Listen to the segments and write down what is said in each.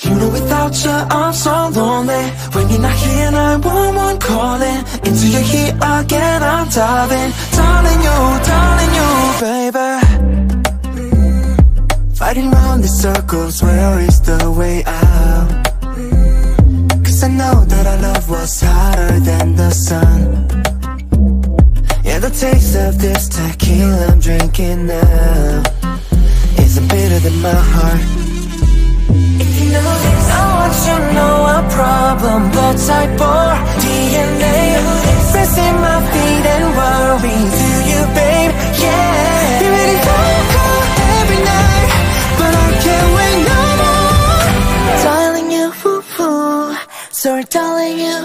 You know without you I'm so lonely. When you're not here 911 calling Into your heat again I'm diving. Darling you, darling you, baby. Fighting round the circles Where is the way out? Cause I know that our love was hotter than the sun. Yeah, the taste of this tequila I'm drinking now Isn't bitter than my heart problem Blood type or DNA Pressing my feet and worry. Do you, babe? Yeah. You're ready to go every night But I can't wait no more. Darling you, woo woo. Sorry, darling you.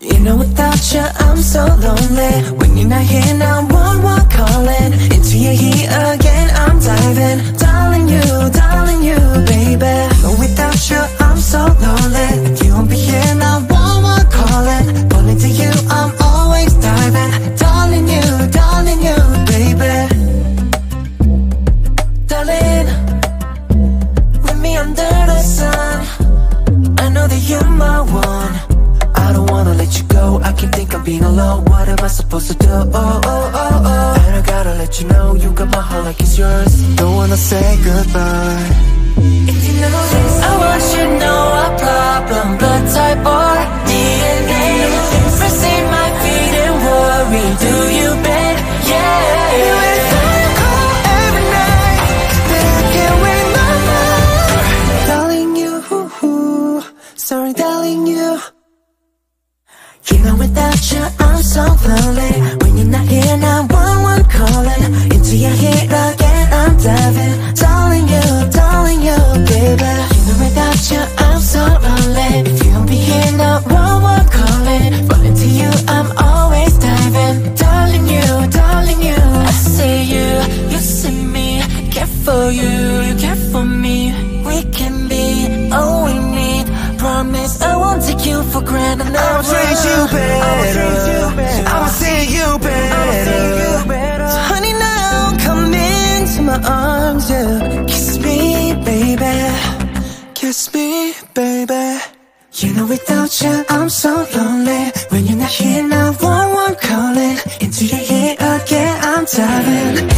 You know without you I'm so lonely. When you're not here now one one calling. Into your heat again I'm diving. Darling you, darling you baby. Without you I'm so lonely being alone What am I supposed to do? Oh, oh, oh, oh. And I gotta let you know You got my heart like it's yours. Don't wanna say goodbye. If you know this I want you to know our problem. Blood type or DNA Pressing my feet and worry Do you bet? Yeah. You ain't call every night But I can't wait no more Darling you Sorry darling you you know without you I'm so lonely. When you're not here now one one calling. Into your heat again I'm diving. Darling you, darling you baby. You know without you I'm so lonely. If you don't be here now one one calling. Falling to you I'm always diving. Darling you, darling you. I see you, you see me. Care for you, you care for me. We can be all we need. Promise I won't take you for granted. You better I'll see you better So honey now come into my arms yeah. Kiss me baby. Kiss me baby. You know without you I'm so lonely. When you're not here now one one calling Into your head again I'm diving